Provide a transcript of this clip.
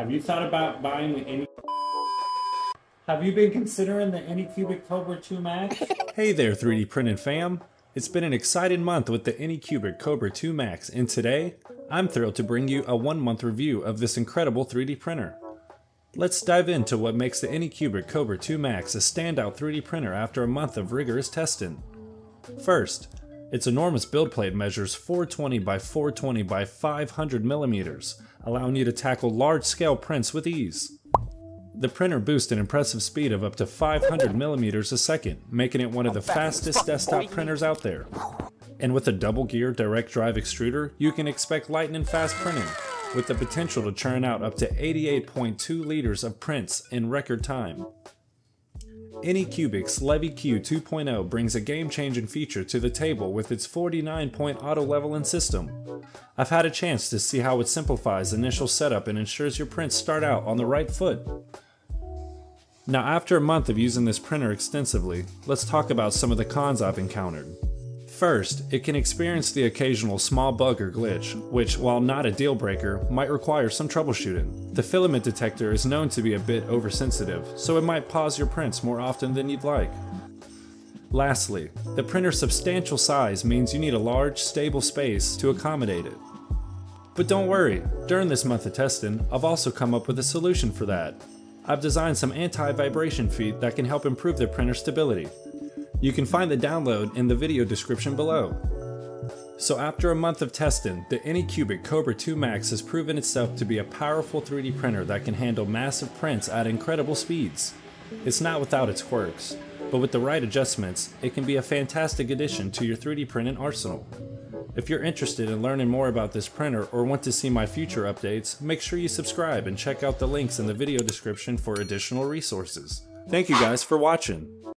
Have you thought about buying the Any? Have you been considering the Anycubic Kobra 2 Max? Hey there 3D printed fam! It's been an exciting month with the Anycubic Kobra 2 Max and today I'm thrilled to bring you a one month review of this incredible 3D printer. Let's dive into what makes the Anycubic Kobra 2 Max a standout 3D printer after a month of rigorous testing. First, its enormous build plate measures 420 by 420 by 500 millimeters, allowing you to tackle large scale prints with ease. The printer boasts an impressive speed of up to 500 millimeters a second, making it one of the fastest desktop printers out there. And with a double gear direct drive extruder, you can expect lightning fast printing, with the potential to churn out up to 88.2 liters of prints in record time. Anycubic's LeviQ 2.0 brings a game-changing feature to the table with its 49-point auto-leveling system. I've had a chance to see how it simplifies initial setup and ensures your prints start out on the right foot. Now after a month of using this printer extensively, let's talk about some of the cons I've encountered. First, it can experience the occasional small bug or glitch, which, while not a deal breaker, might require some troubleshooting. The filament detector is known to be a bit oversensitive, so it might pause your prints more often than you'd like. Lastly, the printer's substantial size means you need a large, stable space to accommodate it. But don't worry, during this month of testing, I've also come up with a solution for that. I've designed some anti-vibration feet that can help improve the printer stability, you can find the download in the video description below. So after a month of testing, the Anycubic Kobra 2 Max has proven itself to be a powerful 3D printer that can handle massive prints at incredible speeds. It's not without its quirks, but with the right adjustments, it can be a fantastic addition to your 3D printing arsenal. If you're interested in learning more about this printer or want to see my future updates, make sure you subscribe and check out the links in the video description for additional resources. Thank you guys for watching.